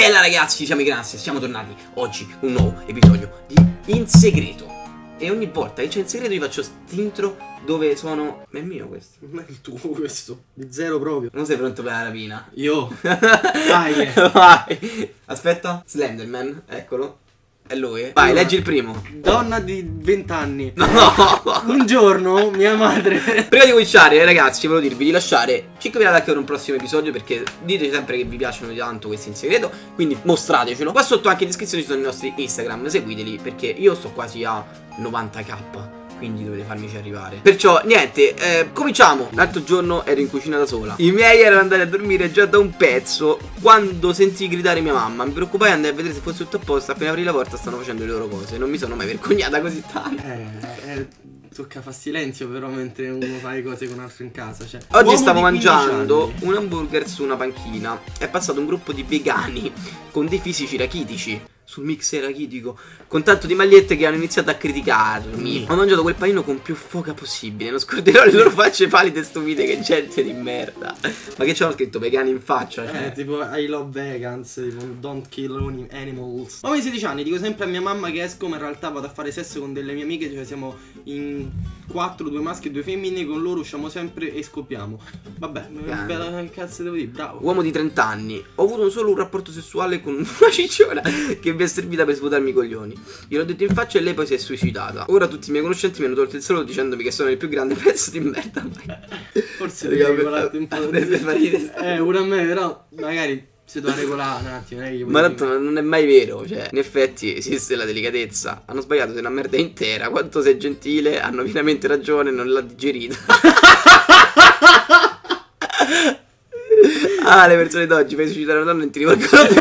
Bella ragazzi, siamo i Grassi, siamo tornati oggi un nuovo episodio di In Segreto. E ogni volta che c'è in segreto io faccio st'intro dove sono... Ma è mio questo? Non è il tuo questo, di zero proprio. Non sei pronto per la rapina? Io? Dai. eh. Vai. Aspetta. Slenderman, eccolo. È lui. Vai, leggi il primo. Donna di 20 anni. No. Un giorno mia madre... Prima di cominciare, ragazzi, volevo dirvi di lasciare 5 like per un prossimo episodio perché dite sempre che vi piacciono tanto questi in segreto, quindi mostratecelo. Qua sotto anche in descrizione ci sono i nostri Instagram, seguiteli perché io sto quasi a 90k. Quindi dovete farmici arrivare. Perciò, niente, eh, cominciamo. L'altro giorno ero in cucina da sola. I miei erano andati a dormire già da un pezzo. Quando sentii gridare mia mamma, mi preoccupai andai a vedere se fosse tutto a posto. Appena aprì la porta, stanno facendo le loro cose. Non mi sono mai vergognata così tanto. Eh, eh, tocca fa silenzio però mentre uno fa le cose con un altro in casa. Cioè, Oggi Uomo stavo di 15 mangiando anni. un hamburger su una panchina. È passato un gruppo di vegani con dei fisici rachitici. Sul mixer rachitico, con tanto di magliette che hanno iniziato a criticarmi. Ho mangiato quel panino con più foca possibile. Non scorderò le loro facce pallide e stupide. Che gente di merda. Ma che c'hanno scritto vegani in faccia? Cioè. Eh, tipo I love vegans, tipo don't kill any animals. Di 16 anni, dico sempre a mia mamma che esco, ma in realtà vado a fare sesso con delle mie amiche, cioè siamo in quattro, due maschi e due femmine, con loro usciamo sempre e scoppiamo. Vabbè, bella, che cazzo devo dire, bravo. Uomo di 30 anni, ho avuto solo un rapporto sessuale con una cicciona che mi è servita per svuotarmi i coglioni. Gliel'ho detto in faccia e lei poi si è suicidata. Ora tutti i miei conoscenti mi hanno tolto il saluto dicendomi che sono il più grande pezzo di merda. Forse devi regolarti un po'. ridere. Eh, pure a me, però magari si deve regolare un attimo. Non che Ma tanto non è mai vero, cioè, in effetti esiste la delicatezza. Hanno sbagliato, sei una merda intera. Quanto sei gentile, hanno pienamente ragione, non l'ha digerita. ah, le persone d'oggi fai suicidare una donna e non ti rivolgono più.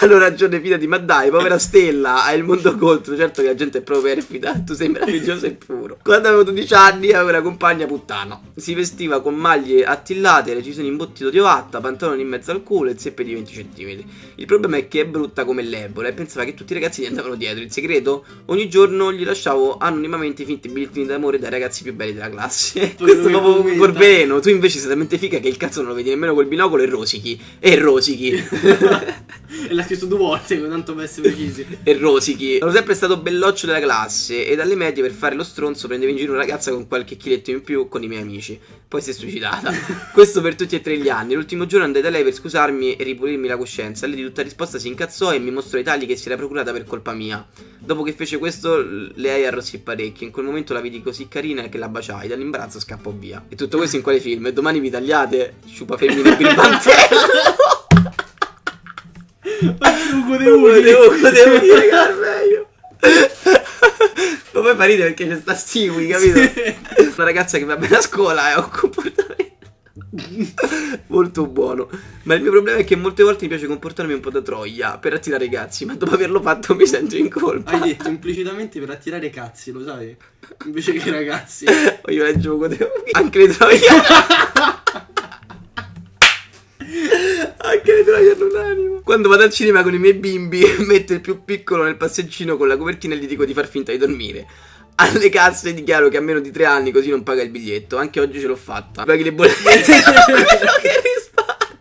Hanno ragione, fidati, ma dai, povera Stella, hai il mondo contro. Certo che la gente è proprio perfida. Tu sei meraviglioso e puro. Quando avevo 12 anni avevo una compagna puttana. Si vestiva con maglie attillate, recisioni in bottito di ovatta, pantaloni in mezzo al culo e zeppe di 20 cm. Il problema è che è brutta come l'ebola e pensava che tutti i ragazzi gli andavano dietro. In segreto, ogni giorno gli lasciavo anonimamente i finti bigliettini d'amore dai ragazzi più belli della classe. Questo è proprio un corbeno. Tu invece sei talmente figa che il cazzo non lo vedi nemmeno col binocolo e rosichi. E rosichi. e chiesto due volte, tanto per essere precisi. e rosichi. Sono sempre stato belloccio della classe e dalle medie per fare lo stronzo prendevo in giro una ragazza con qualche chiletto in più con i miei amici. Poi si è suicidata. Questo per tutti e tre gli anni. L'ultimo giorno andai da lei per scusarmi e ripulirmi la coscienza. Lei di tutta risposta si incazzò e mi mostrò i tagli che si era procurata per colpa mia. Dopo che fece questo, lei arrossì parecchio. In quel momento la vidi così carina che la baciai. Dall'imbarazzo scappò via. E tutto questo in quale film? E domani vi tagliate? Sciupa femmine per il mantello. Ugo De Devo, Uri. devo, devo dire Carmeglio. Ma poi fa ridere perché c'è sta Stewie, capito? Una ragazza che va bene a scuola e ha un comportamento molto buono. Ma il mio problema è che molte volte mi piace comportarmi un po' da troia per attirare i ragazzi, ma dopo averlo fatto mi sento in colpa. Hai detto implicitamente per attirare i cazzi, lo sai? Invece che i ragazzi. Io leggo con anche le troie. Anche le troie hanno un'anima. Quando vado al cinema con i miei bimbi, metto il più piccolo nel passeggino con la copertina e gli dico di far finta di dormire. Alle casse dichiaro che ha meno di tre anni così non paga il biglietto. Anche oggi ce l'ho fatta. Paghi le bollette quello che risparmi.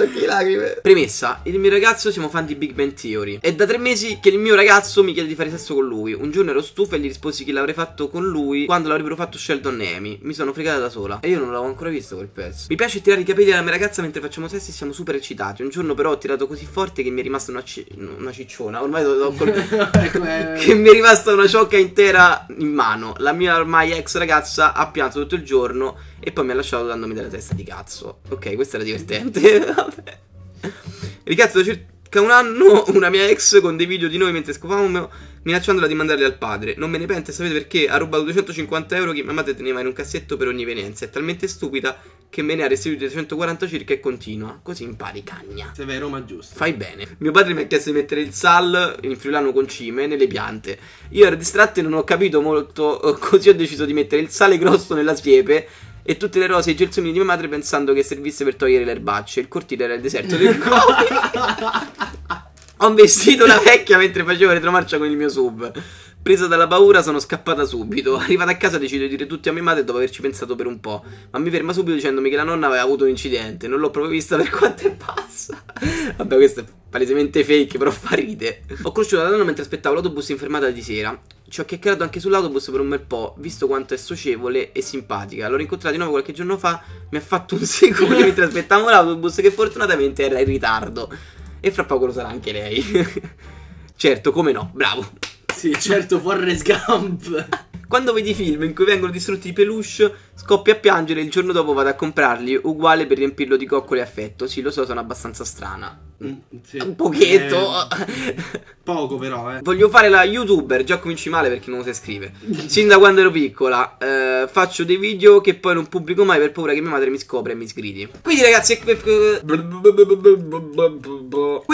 Ragazzo, anche lacrime. Premessa: il mio ragazzo siamo fan di Big Bang Theory. È da tre mesi che il mio ragazzo mi chiede di fare sesso con lui. Un giorno ero stufa e gli risposi che l'avrei fatto con lui quando l'avrebbero fatto Sheldon e Amy. Mi sono fregata da sola. E io non l'avevo ancora visto quel pezzo. Mi piace tirare i capelli alla mia ragazza mentre facciamo sesso e siamo super eccitati. Un giorno però ho tirato così forte che mi è rimasta una, ci- una cicciona. Ormai do- do col- che mi è rimasta una ciocca intera in mano. La mia ormai ex ragazza ha pianto tutto il giorno e poi mi ha lasciato dandomi della testa di cazzo. Ok, questo era divertente. Vabbè. Ricazzo da circa un anno una mia ex con dei video di noi mentre scopavamo minacciandola di mandarli al padre. Non me ne pente, sapete perché? Ha rubato 250 euro che mia madre teneva in un cassetto per ogni evenienza. È talmente stupida che me ne ha restituiti 140 circa e continua. Così impari, cagna. Severo ma giusto. Fai bene. Mio padre mi ha chiesto di mettere il sal in friulano concime nelle piante. Io ero distratto e non ho capito molto, eh, così ho deciso di mettere il sale grosso nella siepe e tutte le rose e i gelsomini di mia madre pensando che servisse per togliere le erbacce. Il cortile era il deserto del Gobi. Ho vestito una vecchia mentre facevo retromarcia con il mio sub. Presa dalla paura sono scappata subito. Arrivata a casa decido di dire tutti a mia madre dopo averci pensato per un po'. Ma mi ferma subito dicendomi che la nonna aveva avuto un incidente. Non l'ho proprio vista per quanto è passa. Vabbè, questo è palesemente fake, però fa ride. Ho conosciuto la nonna mentre aspettavo l'autobus in fermata di sera. Ci ho chiacchierato anche sull'autobus per un bel po', visto quanto è socievole e simpatica. L'ho rincontrata di nuovo qualche giorno fa, mi ha fatto un secondo mentre aspettavo l'autobus che fortunatamente era in ritardo. E fra poco lo sarà anche lei. certo, come no, bravo. Sì, certo, Forrest Gump. Quando vedi film in cui vengono distrutti i peluche, scoppi a piangere e il giorno dopo vado a comprarli, uguale per riempirlo di coccole e affetto. Sì, lo so, sono abbastanza strana. Mm, sì. Un pochetto. Eh, poco però, eh. Voglio fare la youtuber, già cominci male perché non lo sai scrivere. Sin da quando ero piccola, eh, faccio dei video che poi non pubblico mai per paura che mia madre mi scopra e mi sgridi. Quindi ragazzi, quindi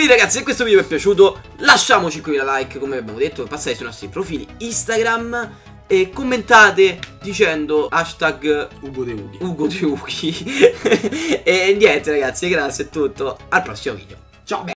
ragazzi, se questo video vi è piaciuto, lasciamo 5.000 like, come abbiamo detto, passate sui nostri profili Instagram e commentate dicendo hashtag Ugo De Ughi. Ugo De Ughi. e niente ragazzi, grazie, è tutto. Al prossimo video. Not.